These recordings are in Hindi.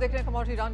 देख रहे हैं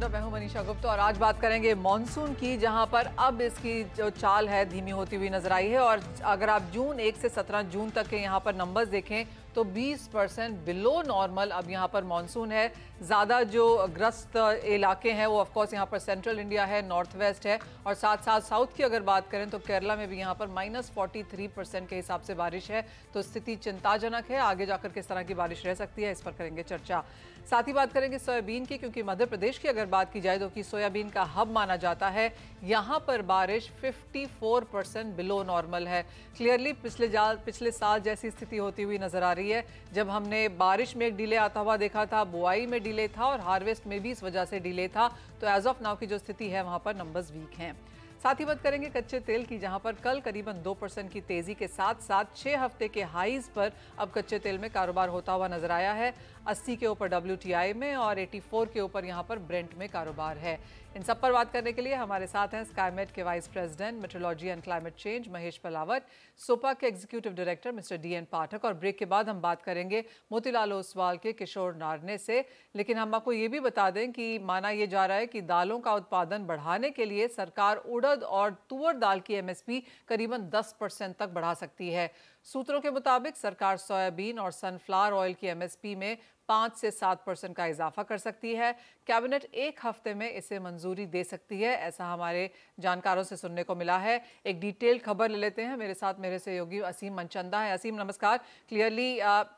मैं हूँ मनीषा गुप्ता और आज बात करेंगे मॉनसून की, जहाँ पर अब इसकी जो चाल है, धीमी होती हुई नज़र आई है और अगर आप जून एक से 17 जून तक के यहाँ पर नंबर्स देखें तो 20 परसेंट बिलो नॉर्मल अब यहाँ पर मानसून है। ज़्यादा जो ग्रस्त इलाके हैं, वो ऑफकोर्स यहाँ पर सेंट्रल इंडिया है नॉर्थ वेस्ट है। और साथ साथ साउथ की अगर बात करें तो केरला में भी यहाँ पर माइनस फोर्टी थ्री परसेंट के हिसाब से बारिश है। तो स्थिति चिंताजनक है। आगे जाकर किस तरह की बारिश रह सकती है, इस पर करेंगे चर्चा। साथ ही बात करेंगे सोयाबीन की, क्योंकि मध्य प्रदेश की अगर बात की जाए तो कि सोयाबीन का हब माना जाता है, यहाँ पर बारिश 54 परसेंट बिलो नॉर्मल है। क्लियरली पिछले पिछले साल जैसी स्थिति होती हुई नज़र आ रही है। जब हमने बारिश में एक डिले आता हुआ देखा था, बुआई में डिले था और हार्वेस्ट में भी इस वजह से डिले था तो एज ऑफ़ नाउ की जो स्थिति है, वहाँ पर नंबर्स वीक हैं। साथ ही बात करेंगे कच्चे तेल की, जहाँ पर कल करीबन दो परसेंट की तेज़ी के साथ साथ छह हफ़्ते के हाईज पर अब कच्चे तेल में कारोबार होता हुआ नज़र आया है। 80 के ऊपर डब्ल्यू में और 84 के ऊपर यहाँ पर ब्रेंट में कारोबार है। इन सब पर बात करने के लिए हमारे साथ हैं स्काईमेट के vice president meteorology and climate change Mahesh Palawat SOPA के executive director mister D N Pathak और ब्रेक के बाद हम बात करेंगे मोतीलाल ओसवाल के किशोर नारने से। लेकिन हम आपको ये भी बता दें कि माना यह जा रहा है कि दालों का उत्पादन बढ़ाने के लिए सरकार उड़द और तुअर दाल की एमएसपी करीबन 10 परसेंट तक बढ़ा सकती है। सूत्रों के मुताबिक सरकार सोयाबीन और सनफ्लावर ऑयल की एमएसपी में पाँच से सात परसेंट का इजाफा कर सकती है। कैबिनेट एक हफ़्ते में इसे मंजूरी दे सकती है, ऐसा हमारे जानकारों से सुनने को मिला है। एक डिटेल खबर ले लेते हैं। मेरे साथ मेरे सहयोगी असीम मनचंदा है। असीम, नमस्कार। क्लियरली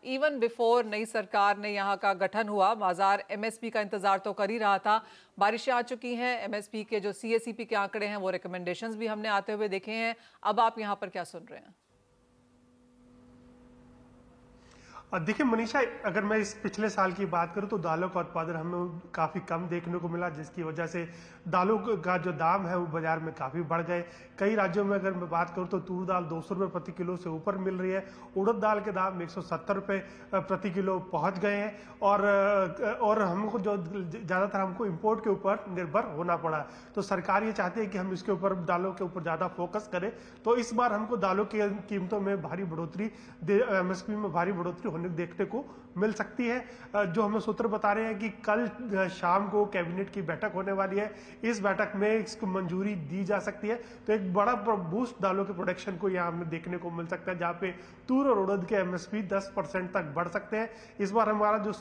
इवन बिफोर नई सरकार ने यहाँ का गठन हुआ, बाज़ार एमएसपी का इंतज़ार तो कर ही रहा था। बारिशें आ चुकी हैं। एमएसपी के जो सी के आंकड़े हैं, वो रिकमेंडेशंस भी हमने आते हुए देखे हैं। अब आप यहाँ पर क्या सुन रहे हैं? देखिए मनीषा, अगर मैं इस पिछले साल की बात करूँ तो दालों का उत्पादन हमें काफ़ी कम देखने को मिला, जिसकी वजह से दालों का जो दाम है, वो बाज़ार में काफ़ी बढ़ गए। कई राज्यों में अगर मैं बात करूँ तो तूर दाल दो सौ प्रति किलो से ऊपर मिल रही है, उड़द दाल के दाम एक सौ प्रति किलो पहुँच गए हैं, और और हमको जो ज़्यादातर हमको इम्पोर्ट के ऊपर निर्भर होना पड़ा। तो सरकार ये चाहती है कि हम इसके ऊपर, दालों के ऊपर ज़्यादा फोकस करें। तो इस बार हमको दालों की कीमतों में भारी बढ़ोतरी एमएसपी में भारी बढ़ोतरी होने देखने को मिल सकती है। जो हमें सूत्र बता रहे हैं कि कल शाम को कैबिनेट की बैठक होने वाली है। इस बैठक में इसको मंजूरी दी जा सकती है। तो एक बड़ा बूस्ट दालों के प्रोडक्शन को यहाँ हमें देखने को मिल सकता है, जहाँ पे तूर और उड़द के एमएसपी 10 परसेंट तक बढ़ सकते हैं। इस बार हमारा जो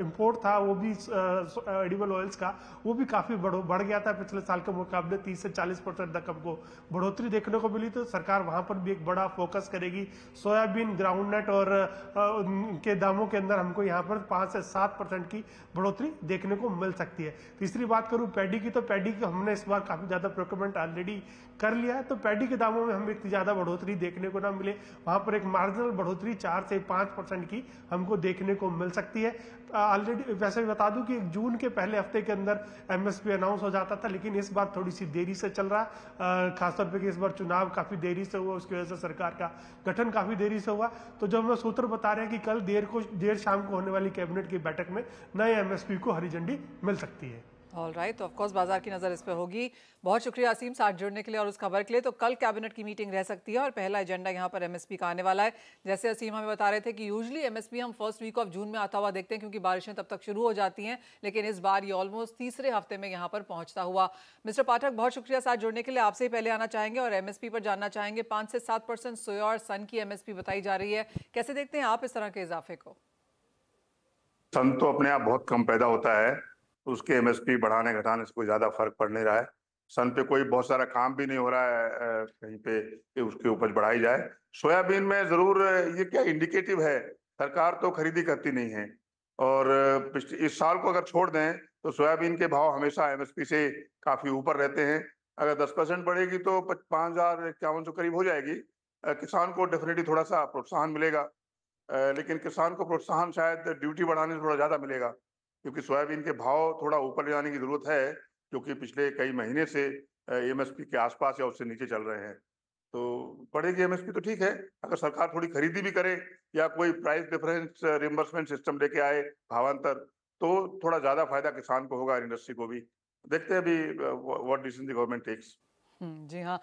इम्पोर्ट था, वो भी एडिबल ऑयल्स का, वो भी काफ़ी बढ़ गया था। पिछले साल के मुकाबले तीस से चालीस परसेंट तक हमको बढ़ोतरी देखने को मिली। तो सरकार वहाँ पर भी एक बड़ा फोकस करेगी। सोयाबीन ग्राउंडनट और के दामों के अंदर हमको यहाँ पर पाँच से सात परसेंट की बढ़ोतरी देखने को मिल सकती है। तीसरी बात करूँ, पैडी की तो पैडी की हमने इस बार काफ़ी ज़्यादा प्रोक्योरमेंट ऑलरेडी कर लिया है। तो पैडी के दामों में हमें इतनी ज़्यादा बढ़ोतरी देखने को ना मिले। वहाँ पर एक मार्जिनल बढ़ोतरी चार से पाँच की हमको देखने को मिल सकती है। ऑलरेडी वैसे भी बता दूँ कि जून के पहले हफ़्ते के अंदर एमएसपी अनाउंस हो जाता था, लेकिन इस बार थोड़ी सी देरी से चल रहा। खासतौर पर इस बार चुनाव काफ़ी देरी से हुआ, उसकी वजह से सरकार का गठन काफ़ी देरी से हुआ। तो जो हमें सूत्र बता रहे हैं कि कल देर को, देर शाम को होने वाली कैबिनेट की बैठक में नए एमएसपी को हरी झंडी मिल सकती है। ऑल राइट तो ऑफकोर्स बाज़ार की नज़र इस पर होगी। बहुत शुक्रिया असीम साथ जुड़ने के लिए और उस खबर के लिए। तो कल कैबिनेट की मीटिंग रह सकती है और पहला एजेंडा यहाँ पर एमएसपी का आने वाला है। जैसे असीम हमें बता रहे थे कि यूजली एमएसपी हम फ़र्स्ट वीक ऑफ़ जून में आता हुआ देखते हैं क्योंकि बारिशें तब तक शुरू हो जाती हैं, लेकिन इस बार ये ऑलमोस्ट तीसरे हफ़्ते में यहाँ पर पहुँचता हुआ। मिस्टर पाठक, बहुत शुक्रिया साथ जुड़ने के लिए। आपसे ही पहले आना चाहेंगे और एमएसपी पर जानना चाहेंगे। पाँच से सात परसेंट और सन की एमएसपी बताई जा रही है। कैसे देखते हैं आप इस तरह के इजाफे को? सन तो अपने आप बहुत कम पैदा होता है। उसके एमएसपी बढ़ाने घटाने से कोई ज़्यादा फ़र्क पड़ नहीं रहा है। सन पे कोई बहुत सारा काम भी नहीं हो रहा है कहीं पे कि उसकी उपज बढ़ाई जाए। सोयाबीन में ज़रूर, ये क्या इंडिकेटिव है? सरकार तो खरीदी करती नहीं है। और इस साल को अगर छोड़ दें तो सोयाबीन के भाव हमेशा एमएसपी से काफ़ी ऊपर रहते हैं। अगर दस परसेंट बढ़ेगी तो पाँच हज़ार इक्यावन सौ करीब हो जाएगी। किसान को डेफिनेटली थोड़ा सा प्रोत्साहन मिलेगा। लेकिन किसान को प्रोत्साहन शायद ड्यूटी बढ़ाने से थोड़ा ज़्यादा मिलेगा। क्योंकि सोयाबीन के भाव थोड़ा ऊपर ले जाने की ज़रूरत है क्योंकि पिछले कई महीने से एमएसपी के आसपास या उससे नीचे चल रहे हैं। तो बढ़ेगी एमएसपी तो ठीक है, अगर सरकार थोड़ी खरीदी भी करे या कोई प्राइस डिफरेंस रिम्बर्समेंट सिस्टम लेके आए भावांतर तो थोड़ा ज़्यादा फ़ायदा किसान को होगा इंडस्ट्री को भी। देखते हैं अभी what decision the government takes जी हाँ।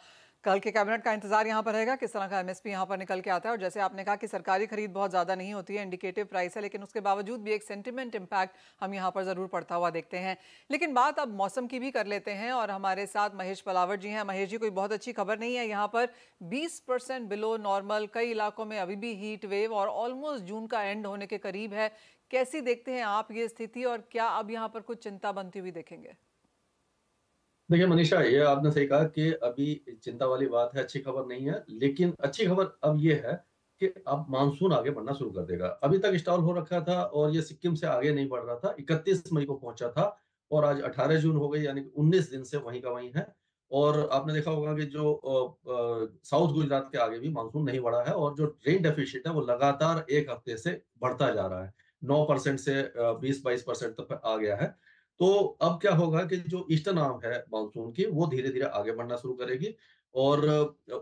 कल के कैबिनेट का इंतज़ार यहाँ पर रहेगा, किस तरह का एमएसपी यहाँ पर निकल के आता है और जैसे आपने कहा कि सरकारी खरीद बहुत ज़्यादा नहीं होती है इंडिकेटिव प्राइस है, लेकिन उसके बावजूद भी एक सेंटिमेंट इम्पैक्ट हम यहाँ पर ज़रूर पड़ता हुआ देखते हैं। लेकिन बात अब मौसम की भी कर लेते हैं और हमारे साथ महेश पलावट जी हैं। महेश जी, कोई बहुत अच्छी खबर नहीं है यहाँ पर। बीस बिलो नॉर्मल कई इलाकों में अभी भी हीट वेव और ऑलमोस्ट जून का एंड होने के करीब है। कैसी देखते हैं आप ये स्थिति और क्या अब यहाँ पर कुछ चिंता बनती हुई देखेंगे? देखिए, मनीषा, ये आपने सही कहा कि अभी चिंता वाली बात है, अच्छी खबर नहीं है, लेकिन अच्छी खबर अब ये है कि अब मानसून आगे बढ़ना शुरू कर देगा। अभी तक स्टॉल हो रखा था और ये सिक्किम से आगे नहीं बढ़ रहा था 31 मई को पहुँचा था और आज 18 जून हो गई, यानी कि 19 दिन से वहीं का वहीं है। और आपने देखा होगा कि जो साउथ गुजरात के आगे भी मानसून नहीं बढ़ा है और जो रेन डेफिशिट है वो लगातार एक हफ़्ते से बढ़ता जा रहा है। नौ परसेंट से बीस बाईस परसेंट तक आ गया है। तो अब क्या होगा कि जो ईस्टर्न आर्म है मानसून की, वो धीरे धीरे आगे बढ़ना शुरू करेगी और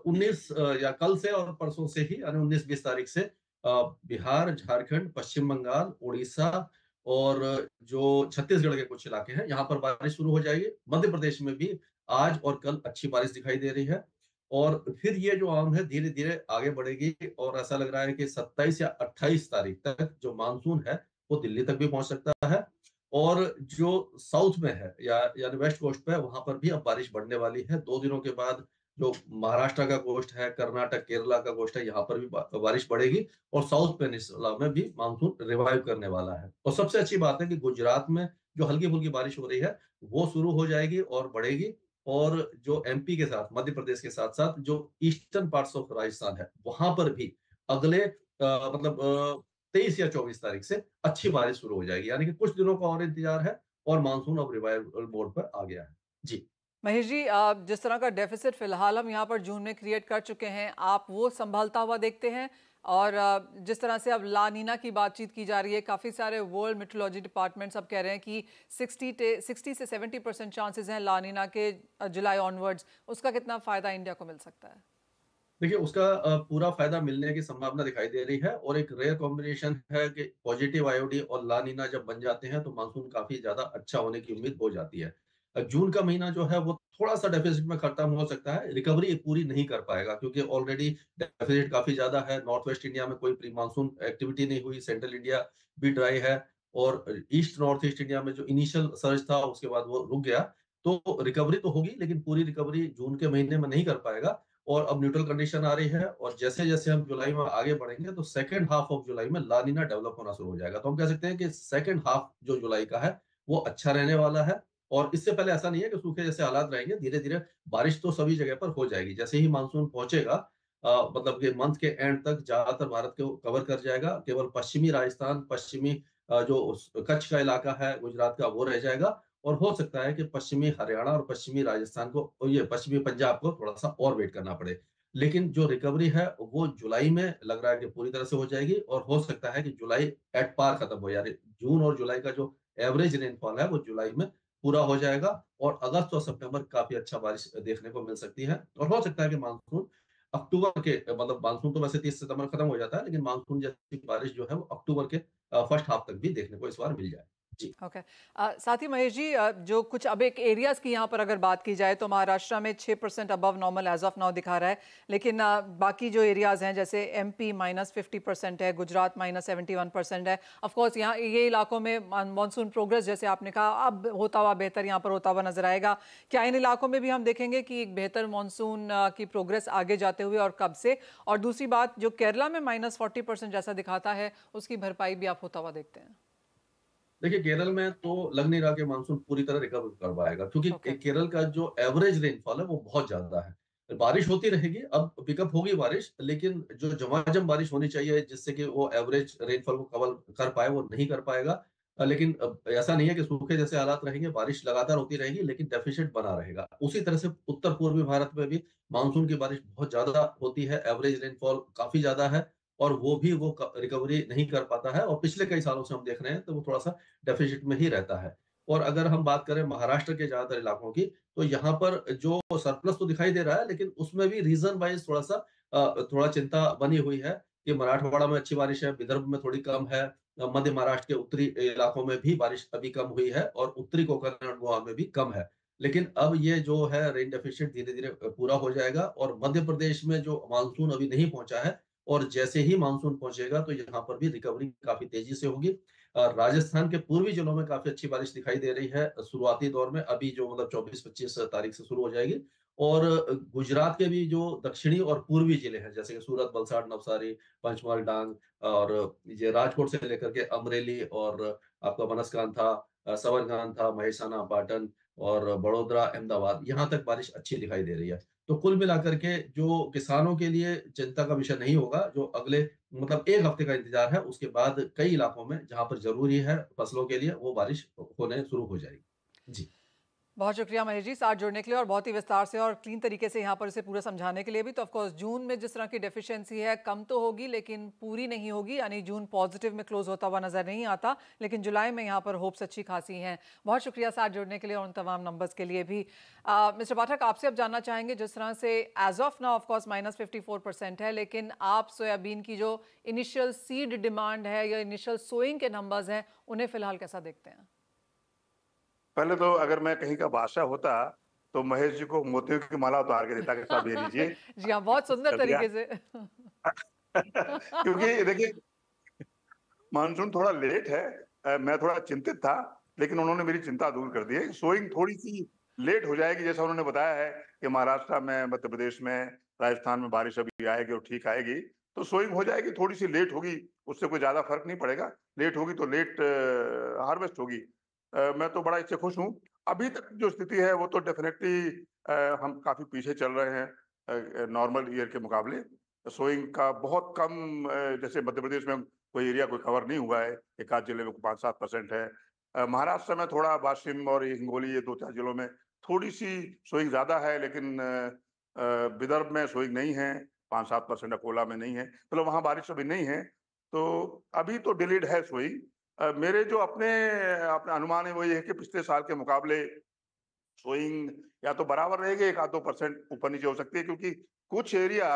19 या कल से और परसों से ही, यानी उन्नीस बीस तारीख से बिहार, झारखंड, पश्चिम बंगाल उड़ीसा और जो छत्तीसगढ़ के कुछ इलाके हैं, यहाँ पर बारिश शुरू हो जाएगी। मध्य प्रदेश में भी आज और कल अच्छी बारिश दिखाई दे रही है और फिर ये जो आम है धीरे धीरे आगे बढ़ेगी और ऐसा लग रहा है कि 27 या 28 तारीख तक जो मानसून है, वो दिल्ली तक भी पहुँच सकता है। और जो साउथ में है या यानी वेस्ट कोस्ट पे वहाँ पर भी अब बारिश बढ़ने वाली है। दो दिनों के बाद जो महाराष्ट्र का कोस्ट है कर्नाटक केरला का कोस्ट है यहाँ पर भी बारिश बढ़ेगी और साउथ पेनिसुला में भी मानसून रिवाइव करने वाला है। और सबसे अच्छी बात है कि गुजरात में जो हल्की फुल्की बारिश हो रही है वो शुरू हो जाएगी और बढ़ेगी। और जो एमपी के साथ मध्य प्रदेश के साथ साथ जो ईस्टर्न पार्ट्स ऑफ़ राजस्थान है वहाँ पर भी अगले आ, मतलब तेईस या चौबीस तारीख से अच्छी बारिश शुरू हो जाएगी। यानी कि कुछ दिनों का और इंतज़ार है और मानसून अब रिवाइवल मोड पर आ गया है। जी। महेश जी, आप जिस तरह का डेफिसिट फ़िलहाल हम यहाँ पर जून में क्रिएट कर चुके हैं, आप वो संभालता हुआ देखते हैं? और जिस तरह से अब लानीना की बातचीत की जा रही है, काफ़ी सारे वर्ल्ड मेट्रोलॉजी डिपार्टमेंट्स अब कह रहे हैं कि 60 60 से 70 परसेंट चांसेस हैं लानीना के जुलाई ऑनवर्ड्स उसका कितना फ़ायदा इंडिया को मिल सकता है? देखिए, उसका पूरा फ़ायदा मिलने की संभावना दिखाई दे रही है और एक रेयर कॉम्बिनेशन है कि पॉजिटिव आयोडी और लानीना जब बन जाते हैं तो मानसून काफ़ी ज़्यादा अच्छा होने की उम्मीद हो जाती है। जून का महीना जो है, वो थोड़ा सा डेफिसिट में खत्म हो सकता है रिकवरी पूरी नहीं कर पाएगा क्योंकि ऑलरेडी डेफिसिट काफ़ी ज़्यादा है। नॉर्थ वेस्ट इंडिया में कोई प्री मानसून एक्टिविटी नहीं हुई सेंट्रल इंडिया भी ड्राई है और ईस्ट नॉर्थ ईस्ट इंडिया में जो इनिशियल सर्च था, उसके बाद वो रुक गया। तो रिकवरी तो होगी, लेकिन पूरी रिकवरी जून के महीने में नहीं कर पाएगा। और अब न्यूट्रल कंडीशन आ रही है और जैसे जैसे हम जुलाई में आगे बढ़ेंगे तो सेकंड हाफ़ ऑफ़ जुलाई में लानीना डेवलप होना शुरू हो जाएगा। तो हम कह सकते हैं कि सेकंड हाफ़ जो जुलाई का है, वो अच्छा रहने वाला है और इससे पहले ऐसा नहीं है कि सूखे जैसे हालात रहेंगे धीरे धीरे बारिश तो सभी जगह पर हो जाएगी। जैसे ही मानसून पहुंचेगा मतलब कि मंथ के एंड तक ज़्यादातर भारत को कवर कर जाएगा, केवल पश्चिमी राजस्थान, पश्चिमी जो कच्छ का इलाका है, गुजरात का, वो रह जाएगा और हो सकता है कि पश्चिमी हरियाणा और पश्चिमी राजस्थान को ये पश्चिमी पंजाब को थोड़ा सा और वेट करना पड़े। लेकिन जो रिकवरी है, वो जुलाई में लग रहा है कि पूरी तरह से हो जाएगी और हो सकता है कि जुलाई एट पार खत्म हो यानी जून और जुलाई का जो एवरेज रेनफॉल है, वो जुलाई में पूरा हो जाएगा और अगस्त और सितंबर काफ़ी अच्छा बारिश देखने को मिल सकती है। और हो सकता है कि मानसून अक्टूबर के मतलब मानसून तो वैसे तीस सितंबर खत्म हो जाता है, लेकिन मानसून जैसी बारिश जो है, वो अक्टूबर के फ़र्स्ट हाफ़ तक भी देखने को इस बार मिल जाए। Okay okay. uh, साथ ही महेश जी uh, जो कुछ अब एक एरियाज़ की यहाँ पर अगर बात की जाए तो महाराष्ट्र में छः percent above normal as of now दिखा रहा है। लेकिन uh, बाकी जो एरियाज़ हैं जैसे एमपी माइनस फिफ्टी परसेंट है Gujarat minus seventy one percent है ऑफकोर्स यहाँ ये इलाकों में मानसून प्रोग्रेस जैसे आपने कहा अब होता हुआ बेहतर यहाँ पर होता हुआ नज़र आएगा। क्या इन इलाकों में भी हम देखेंगे कि एक बेहतर मानसून की प्रोग्रेस आगे जाते हुए और कब से? और दूसरी बात जो केरला में माइनस फोर्टी जैसा दिखाता है उसकी भरपाई भी आप होता हुआ देखते हैं। देखिए केरल में तो लग नहीं रहा कि मानसून पूरी तरह रिकवर कर पाएगा क्योंकि okay. केरल का जो एवरेज रेनफॉल है वो बहुत ज़्यादा है। बारिश होती रहेगी अब पिकअप होगी बारिश लेकिन जो जमाजम बारिश होनी चाहिए जिससे कि वो एवरेज रेनफॉल को कवर कर पाए वो नहीं कर पाएगा। लेकिन ऐसा नहीं है कि सूखे जैसे हालात रहेंगे बारिश लगातार होती रहेगी लेकिन डेफिशिट बना रहेगा। उसी तरह से उत्तर पूर्वी भारत में भी मानसून की बारिश बहुत ज़्यादा होती है एवरेज रेनफॉल काफ़ी ज़्यादा है। और वो भी वो रिकवरी नहीं कर पाता है और पिछले कई सालों से हम देख रहे हैं तो वो थोड़ा सा डेफिसिट में ही रहता है। और अगर हम बात करें महाराष्ट्र के ज़्यादातर इलाकों की तो यहाँ पर जो सरप्लस तो दिखाई दे रहा है, लेकिन उसमें भी रीजन वाइज थोड़ा सा थोड़ा चिंता बनी हुई है कि मराठवाड़ा में अच्छी बारिश है, विदर्भ में थोड़ी कम है, मध्य महाराष्ट्र के उत्तरी इलाकों में भी बारिश अभी कम हुई है और उत्तरी कोकण गोवा में भी कम है। लेकिन अब ये जो है रेन डेफिसिट धीरे-धीरे पूरा हो जाएगा और मध्य प्रदेश में जो मानसून अभी नहीं पहुँचा है और जैसे ही मानसून पहुंचेगा तो यहाँ पर भी रिकवरी काफ़ी तेज़ी से होगी। राजस्थान के पूर्वी जिलों में काफ़ी अच्छी बारिश दिखाई दे रही है शुरुआती दौर में, अभी जो मतलब 24-25 तारीख से शुरू हो जाएगी और गुजरात के भी जो दक्षिणी और पूर्वी ज़िले हैं, जैसे कि सूरत, वलसाड, नवसारी, पंचमहाल, डांग और ये राजकोट से लेकर के अमरेली और आपका अ, सबरकांठा, मेहसाणा, पाटन और बड़ोदरा, अहमदाबाद, यहाँ तक बारिश अच्छी दिखाई दे रही है। तो कुल मिलाकर के जो किसानों के लिए चिंता का विषय नहीं होगा, जो अगले मतलब एक हफ़्ते का इंतज़ार है, उसके बाद कई इलाकों में जहाँ पर ज़रूरी है फ़सलों के लिए, वो बारिश होने शुरू हो जाएगी। जी। बहुत शुक्रिया महेश जी, साथ जुड़ने के लिए और बहुत ही विस्तार से और क्लीन तरीके से यहाँ पर इसे पूरा समझाने के लिए भी। तो ऑफकोर्स जून में जिस तरह की डेफिशिएंसी है, कम तो होगी, लेकिन पूरी नहीं होगी, यानी जून पॉजिटिव में क्लोज होता हुआ नज़र नहीं आता, लेकिन जुलाई में यहाँ पर होप्स अच्छी खासी हैं। बहुत शुक्रिया साथ जुड़ने के लिए और उन तमाम नंबर्स के लिए भी। मिस्टर पाठक, आपसे अब जानना चाहेंगे, जिस तरह से एज ऑफ़ ना ऑफकोर्स माइनस फिफ्टी है, लेकिन आप सोयाबीन की जो इनिशियल सीड डिमांड है या इनिशियल सोइंग के नंबर्स हैं, उन्हें फ़िलहाल कैसा देखते हैं? पहले तो अगर मैं कहीं का बादशाह होता तो महेश जी को मोतियों की माला उतार के देता कि साहब ये लीजिए। जी हाँ बहुत सुंदर तरीके से। क्योंकि देखिए मानसून थोड़ा लेट है मैं थोड़ा चिंतित था लेकिन उन्होंने मेरी चिंता दूर कर दी है। सोइंग थोड़ी सी लेट हो जाएगी जैसा उन्होंने बताया है कि महाराष्ट्र में मध्य प्रदेश में राजस्थान में बारिश अभी आएगी और ठीक आएगी तो सोइंग हो जाएगी थोड़ी सी लेट होगी उससे कोई ज़्यादा फ़र्क नहीं पड़ेगा। लेट होगी तो लेट हार्वेस्ट होगी। मैं तो बड़ा इससे खुश हूँ। अभी तक जो स्थिति है, वो तो डेफिनेटली हम काफ़ी पीछे चल रहे हैं नॉर्मल ईयर के मुकाबले। सोइंग का बहुत कम जैसे मध्य प्रदेश में कोई एरिया कोई कवर नहीं हुआ है। एक आध ज़िले में पाँच सात परसेंट है। महाराष्ट्र में थोड़ा वाशिम और हिंगोली, ये दो चार जिलों में थोड़ी सी सोइंग ज़्यादा है, लेकिन विदर्भ में सोइंग नहीं है। पाँच सात परसेंट अकोला में नहीं है। मतलब तो वहाँ बारिश अभी नहीं है। तो अभी तो डिलीड है सोइंग मेरे जो अपने अपने अनुमान है, वो ये है कि पिछले साल के मुकाबले सोइंग या तो बराबर रहेगी एक आध दो परसेंट ऊपर नीचे हो सकती है, क्योंकि कुछ एरिया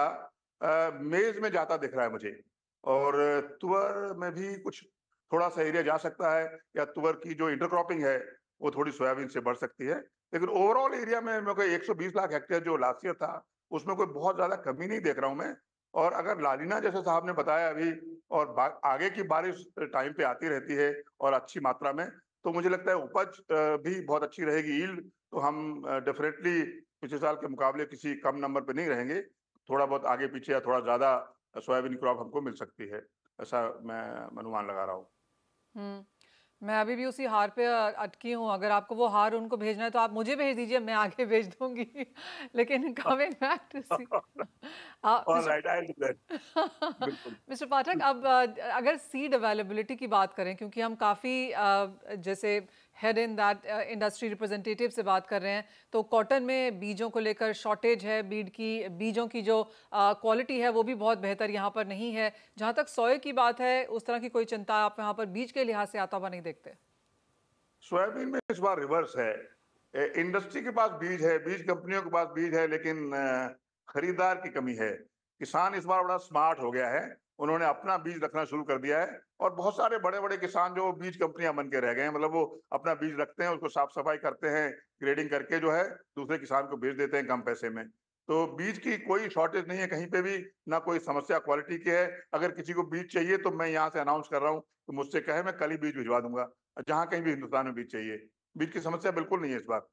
मेज में जाता दिख रहा है मुझे। और तुअर में भी कुछ थोड़ा सा एरिया जा सकता है, या तुअर की जो इंटरक्रॉपिंग है, वो थोड़ी सोयाबीन से बढ़ सकती है। लेकिन ओवरऑल एरिया में मेरे को 120 लाख हेक्टेयर जो लास्ट ईयर था, उसमें कोई बहुत ज़्यादा कमी नहीं देख रहा हूँ मैं। और अगर लालिना जैसे साहब ने बताया अभी और आगे की बारिश टाइम पे आती रहती है और अच्छी मात्रा में तो मुझे लगता है उपज भी बहुत अच्छी रहेगी। ईल्ड तो हम डेफिनेटली पिछले साल के मुकाबले किसी कम नंबर पे नहीं रहेंगे। थोड़ा बहुत आगे पीछे या थोड़ा ज़्यादा सोयाबीन क्रॉप हमको मिल सकती है, ऐसा मैं अनुमान लगा रहा हूँ। हम्म। मैं अभी भी उसी हार पे अटकी हूँ। अगर आपको वो हार उनको भेजना है तो आप मुझे भेज दीजिए मैं आगे भेज दूँगी। लेकिन coming back to see mister Pathak अब अगर सीड अवेलेबिलिटी की बात करें क्योंकि हम काफ़ी जैसे head in that industry representative से बात कर रहे हैं। तो कॉटन में बीजों को लेकर शॉर्टेज है, बीड की, बीजों की जो क्वालिटी है वो भी बहुत बेहतर यहाँ पर नहीं है। जहाँ तक सोए की बात है, उस तरह की कोई चिंता आप यहाँ पर बीज के लिहाज से आता हुआ नहीं देखते? सोयाबीन में इस बार रिवर्स है। इंडस्ट्री के पास बीज है, बीज कंपनियों के पास बीज है, लेकिन खरीदार की कमी है। किसान इस बार बड़ा स्मार्ट हो गया है। उन्होंने अपना बीज रखना शुरू कर दिया है और बहुत सारे बड़े बड़े किसान जो बीज कंपनियाँ बन के रह गए हैं मतलब वो अपना बीज रखते हैं, उसको साफ़ सफ़ाई करते हैं ग्रेडिंग करके जो है दूसरे किसान को बेच देते हैं कम पैसे में। तो बीज की कोई शॉर्टेज नहीं है, कहीं पे भी ना कोई समस्या क्वालिटी की है। अगर किसी को बीज चाहिए तो मैं यहाँ से अनाउंस कर रहा हूँ तो मुझसे कहे, मैं कल ही बीज भिजवा दूँगा। जहाँ कहीं भी हिंदुस्तान में बीज चाहिए। बीज की समस्या बिल्कुल नहीं है इस बार।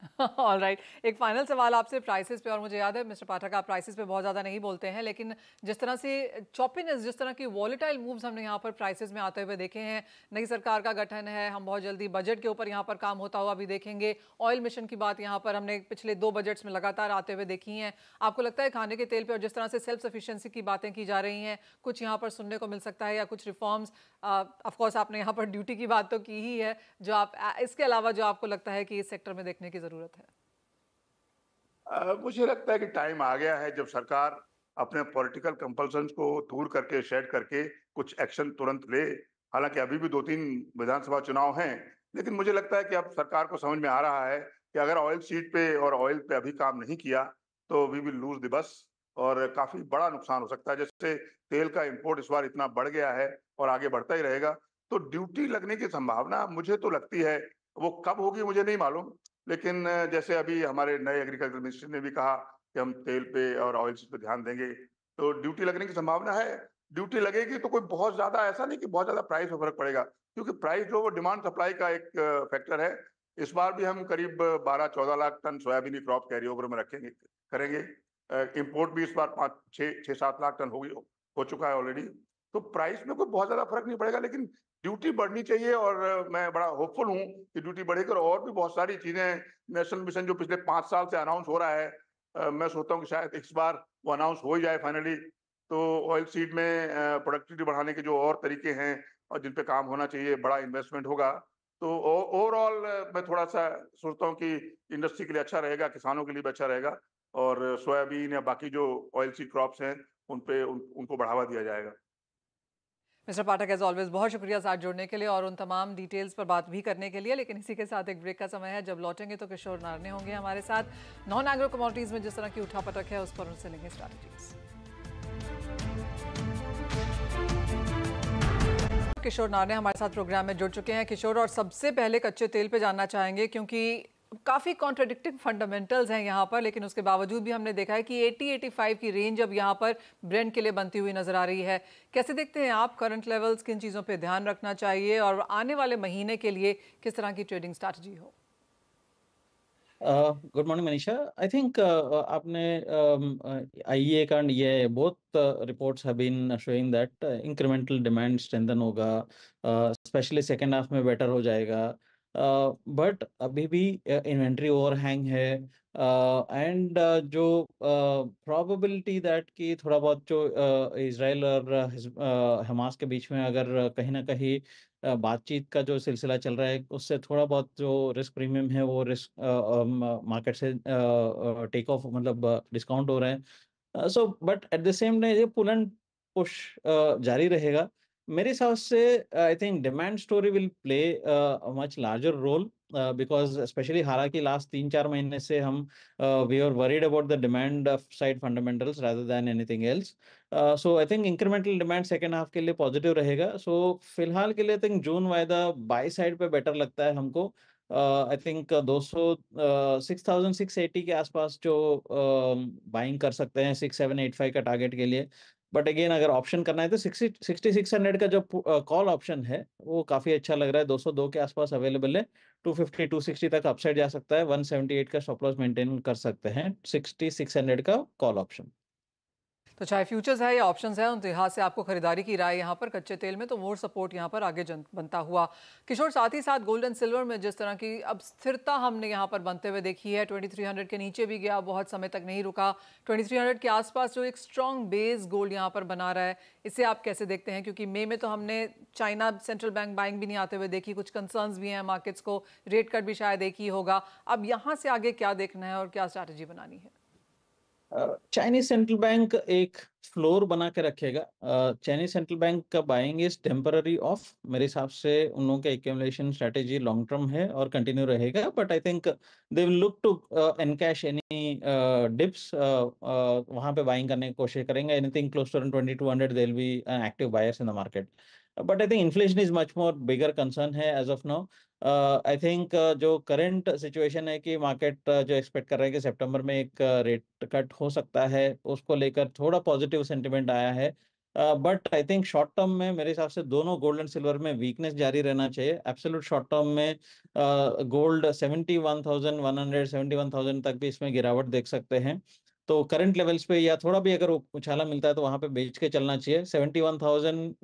All right right. एक फाइनल सवाल आपसे प्राइसेस पे और मुझे याद है मिस्टर पाठक आप प्राइसेस पे बहुत ज़्यादा नहीं बोलते हैं, लेकिन जिस तरह से चॉपिनेस जिस तरह की वॉलेटाइल मूव्स हमने यहाँ पर प्राइसेस में आते हुए देखे हैं, नई सरकार का गठन है, हम बहुत जल्दी बजट के ऊपर यहाँ पर काम होता हुआ भी देखेंगे ऑयल मिशन की बात यहाँ पर हमने पिछले दो बजट्स में लगातार आते हुए देखी हैं आपको लगता है खाने के तेल पर और जिस तरह से सेल्फ सफिशेंसी की बातें की जा रही हैं, कुछ यहाँ पर सुनने को मिल सकता है या कुछ रिफॉर्म्स ऑफकोर्स आपने यहाँ पर ड्यूटी की बात तो की ही है, जो आप इसके अलावा जो आपको लगता है कि इस सेक्टर में देखने की ज़रूरत है? मुझे लगता है कि टाइम आ गया है जब सरकार अपने पॉलिटिकल कंपल्सन को दूर करके शेड करके कुछ एक्शन तुरंत ले। हालाँकि अभी भी दो तीन विधानसभा चुनाव हैं, लेकिन मुझे लगता है कि अब सरकार को समझ में आ रहा है कि अगर ऑयल सीट पे और ऑयल पे अभी काम नहीं किया तो we will lose the bus और काफ़ी बड़ा नुकसान हो सकता है। जैसे तेल का इंपोर्ट इस बार इतना बढ़ गया है और आगे बढ़ता ही रहेगा तो ड्यूटी लगने की संभावना मुझे तो लगती है। वो कब होगी मुझे नहीं मालूम। लेकिन, जैसे अभी हमारे नए एग्रीकल्चर मिनिस्टर ने भी कहा कि हम तेल पे और ऑयल पे ध्यान देंगे तो ड्यूटी लगने की संभावना है। ड्यूटी लगेगी तो कोई बहुत ज़्यादा, ऐसा नहीं कि बहुत ज़्यादा प्राइस में फ़र्क पड़ेगा, क्योंकि प्राइस जो वो डिमांड सप्लाई का एक फैक्टर है। इस बार भी हम करीब 12-14 lakh ton soybean crop carry over में रखेंगे, करेंगे। इम्पोर्ट भी इस बार पाँच छः छः सात लाख टन हो गई, हो चुका है ऑलरेडी तो प्राइस में कोई बहुत ज़्यादा फ़र्क नहीं पड़ेगा, लेकिन ड्यूटी बढ़नी चाहिए और मैं बड़ा होपफुल हूँ कि ड्यूटी बढ़ेगी और भी बहुत सारी चीज़ें नेशनल मिशन जो पिछले पाँच साल से अनाउंस हो रहा है मैं सोचता हूँ कि शायद इस बार वो अनाउंस हो ही जाए फाइनली तो ऑयल सीड में प्रोडक्टिविटी बढ़ाने के जो और तरीके हैं और जिन पे काम होना चाहिए बड़ा इन्वेस्टमेंट होगा। तो ओवरऑल मैं थोड़ा सा सोचता हूँ कि इंडस्ट्री के लिए अच्छा रहेगा किसानों के लिए भी अच्छा रहेगा और सोयाबीन या बाकी जो ऑयल सीड क्रॉप्स हैं उन पे उन, उनको बढ़ावा दिया जाएगा। मिस्टर पाठक एज ऑलवेज बहुत शुक्रिया साथ जुड़ने के लिए और उन तमाम डिटेल्स पर बात भी करने के लिए। लेकिन इसी के साथ एक ब्रेक का समय है। जब लौटेंगे तो किशोर नारने होंगे हमारे साथ। नॉन एग्रो कमोडिटीज में जिस तरह की उठापटक है, उस पर उनसे लेंगे स्ट्रैटेजीज किशोर नारने हमारे साथ प्रोग्राम में जुड़ चुके हैं। किशोर, और सबसे पहले कच्चे तेल पे जानना चाहेंगे, क्योंकि काफ़ी कॉन्ट्रडिक्टिंग फंडामेंटल्स हैं यहाँ पर, लेकिन उसके बावजूद भी हमने देखा है कि 80-85 की रेंज अब यहाँ पर ब्रेंड के लिए बनती हुई नज़र आ रही है। कैसे देखते हैं आप करंट लेवल्स किन चीज़ों पे ध्यान रखना चाहिए और आने वाले महीने के लिए किस तरह की ट्रेडिंग स्ट्रैटेजी हो? Good morning Manisha I think आपने आई का ये both reports have been showing that incremental demand strengthen होगा स्पेशली सेकेंड हाफ़ में बेटर हो जाएगा। बट अभी भी इन्वेंट्री ओवरहैंग है। एंड जो प्रोबेबिलिटी दैट कि थोड़ा बहुत जो इसराइल और हमास के बीच में अगर कहीं ना कहीं बातचीत का जो सिलसिला चल रहा है, उससे थोड़ा बहुत जो रिस्क प्रीमियम है, वो रिस्क मार्केट से टेक ऑफ़ मतलब डिस्काउंट हो रहे हैं। So but at the same time ये पुल एंड पुश जारी रहेगा। मेरे हिसाब से I think demand story will play much larger role because specially हालाँकि लास्ट तीन चार महीने से हम we are worried about the demand side fundamentals rather than anything else so I think incremental demand second half के लिए पॉजिटिव रहेगा. सो so, फ़िलहाल के लिए आई थिंक जून वायदा बाई साइड पे बेटर लगता है हमको. आई थिंक दो सौ सिक्स थाउज़ेंड सिक्स एटी के आसपास जो बाइंग uh, कर सकते हैं सिक्स सेवन एट फाइव का टारगेट के लिए. बट अगेन अगर ऑप्शन करना है तो सिक्सटी सिक्सटी सिक्स हंड्रेड का जो कॉल uh, ऑप्शन है वो काफ़ी अच्छा लग रहा है। 202 के आसपास अवेलेबल है। 250 260 तक अपसाइड जा सकता है। 178 का स्टॉप लॉस मेंटेन कर सकते हैं। 6600 का कॉल ऑप्शन तो चाहे फ्यूचर्स है या ऑप्शंस है उन लिहाज से आपको खरीदारी की राय यहाँ पर कच्चे तेल में तो मोर सपोर्ट यहाँ पर आगे बनता हुआ। किशोर, साथ ही साथ गोल्ड एंड सिल्वर में जिस तरह की अब स्थिरता हमने यहाँ पर बनते हुए देखी है 2300 के नीचे भी गया, बहुत समय तक नहीं रुका। 2300 के आसपास जो एक स्ट्रॉन्ग बेस गोल्ड यहाँ पर बना रहा है, इसे आप कैसे देखते हैं? क्योंकि मई में तो हमने चाइना सेंट्रल बैंक बाइंग भी नहीं आते हुए देखी, कुछ कंसर्न्स भी हैं मार्केट्स को रेट कट भी शायद एक ही होगा। अब यहाँ से आगे क्या देखना है और क्या स्ट्रैटेजी बनानी है? चाइनीज़ सेंट्रल बैंक एक फ्लोर बना के रखेगा। चाइनीज़ सेंट्रल बैंक का बाइंग इज़ टेम्पररी ऑफ़ मेरे हिसाब से उन लोगों का एक्यूमुलेशन स्ट्रेटेजी लॉन्ग टर्म है और कंटिन्यू रहेगा but I think they will look to encash any dips वहाँ पे बाइंग करने की कोशिश करेंगे। Anything close to twenty two hundred they will be active buyers in the market but I think inflation is much more bigger concern है as of now I think जो करंट सिचुएशन है कि मार्केट uh, जो एक्सपेक्ट कर रहे हैं कि सितंबर में एक रेट uh, कट हो सकता है उसको लेकर थोड़ा पॉजिटिव सेंटिमेंट आया है. But I think short term में मेरे हिसाब से दोनों गोल्ड एंड सिल्वर में वीकनेस जारी रहना चाहिए. एब्सोल्यूट शॉर्ट टर्म में gold seventy one thousand one hundred seventy one thousand तक भी इसमें गिरावट देख सकते हैं. तो करंट लेवल्स पे या थोड़ा भी अगर उछाला मिलता है तो वहाँ पे बेच के चलना चाहिए. सेवेंटी वन थाउज़ेंड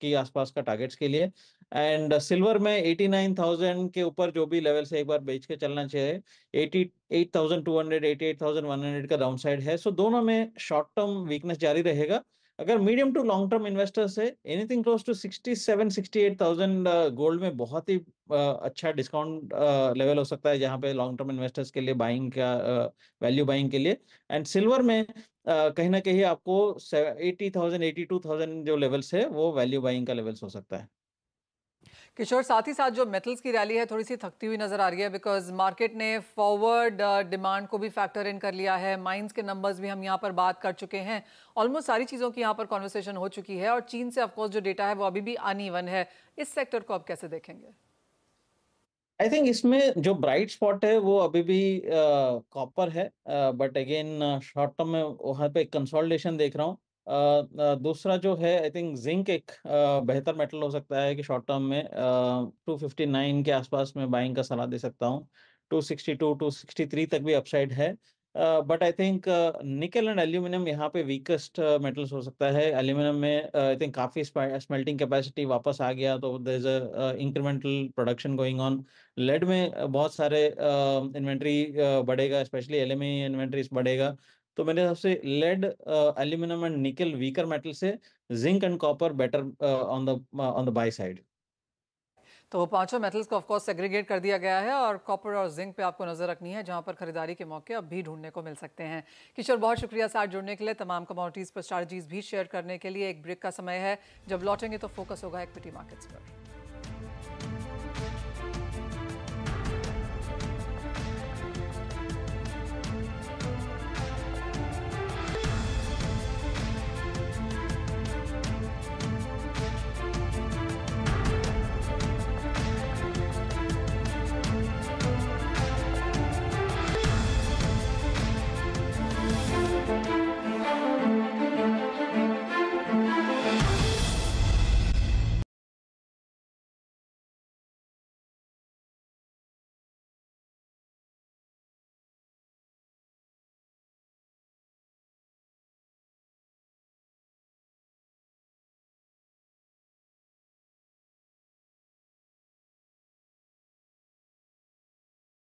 की आसपास का टारगेट्स के लिए। एंड सिल्वर में 89,000 के ऊपर जो भी लेवल से एक बार बेच के चलना चाहिए। 88,200 88,100 का डाउन साइड है। सो so, दोनों में शॉर्ट टर्म वीकनेस जारी रहेगा। अगर medium to long term investors है एनीथिंग क्लोज टू 67 68,000 गोल्ड में बहुत ही uh, अच्छा डिस्काउंट लेवल uh, हो सकता है जहाँ पे लॉन्ग टर्म इन्वेस्टर्स के लिए बाइंग का वैल्यू uh, बाइंग के लिए। एंड सिल्वर में कहीं ना कहीं आपको 80,000 82,000 जो लेवल्स है वो वैल्यू बाइंग का लेवल्स हो सकता है। किशोर साथ ही साथ जो मेटल्स की रैली है थोड़ी सी थकती हुई नज़र आ रही है बिकॉज़ मार्केट ने फॉरवर्ड डिमांड uh, को भी फैक्टर इन कर लिया है। माइंस के नंबर्स भी हम यहाँ पर बात कर चुके हैं। ऑलमोस्ट सारी चीज़ों की यहाँ पर कॉन्वर्सेशन हो चुकी है और चीन से ऑफकोर्स जो डेटा है वो अभी भी अनइवन है। इस सेक्टर को आप कैसे देखेंगे? आई थिंक इसमें जो ब्राइट स्पॉट है वो अभी भी कॉपर uh, है बट अगेन शॉर्ट टर्म में वहाँ पे कंसोलिडेशन देख रहा हूँ। दूसरा जो है आई थिंक जिंक एक बेहतर मेटल हो सकता है कि शॉर्ट टर्म में। टू फिफ्टी नाइन के आसपास में बाइंग का सलाह दे सकता हूँ। Two sixty two two sixty three तक भी अपसाइड है। But I think nickel and aluminium यहाँ पे वीकेस्ट मेटल्स हो सकता है। एल्यूमिनियम में आई थिंक काफ़ी स्मेल्टिंग कैपेसिटी वापस आ गया तो there is a incremental production going on lead में बहुत सारे इन्वेंट्री uh, बढ़ेगा स्पेशली एल एम इन्वेंट्रीज बढ़ेगा। तो मेरे हिसाब से lead aluminium and nickel weaker metal से zinc and copper better on the on the buy side तो वो पाँचों मेटल्स को ऑफकोर्स सेग्रीगेट कर दिया गया है और कॉपर और जिंक पे आपको नज़र रखनी है, जहाँ पर खरीदारी के मौके अब भी ढूँढने को मिल सकते हैं। किशोर, बहुत शुक्रिया साथ जुड़ने के लिए। तमाम कमोडिटीज पर स्ट्रैटेजीज भी शेयर करने के लिए एक ब्रेक का समय है। जब लौटेंगे तो फोकस होगा इक्विटी मार्केट्स पर।